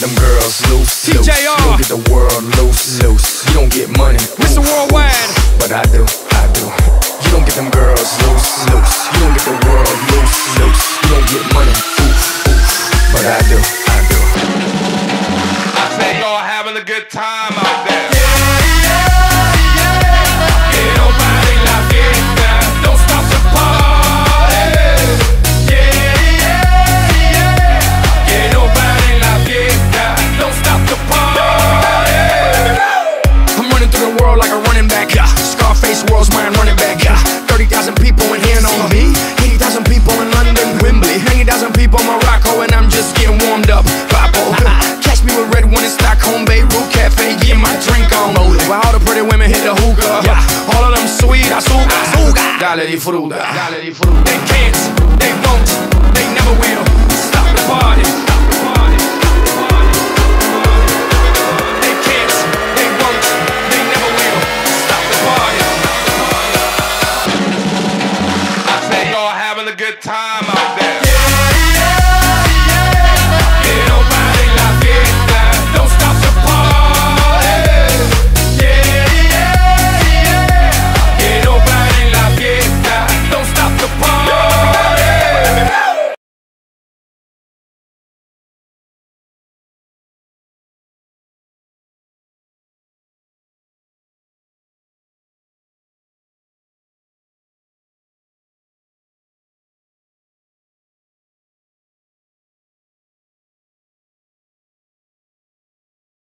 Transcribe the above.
get them girls loose, loose. TJR. You don't get the world loose, loose. You don't get money, Mr. oof, Worldwide. oof. But I do, I do. You don't get them girls loose, loose. You don't get the world loose, loose. You don't get money, oof, oof. But I do, I do. I say y'all having a good time Scarface world's my running back. Yeah. 30,000 people in here on me. 80,000 people in London, Wembley. 90,000 people in Morocco, and I'm just getting warmed up. Papo. Catch me with RedOne in Stockholm, Beirut Cafe, getting my drink on. While all the pretty women hit the hookah. Yeah. All of them sweet, azúcar. azúcar. Dale. Dale disfruta. They can't, they won't, a good time out there.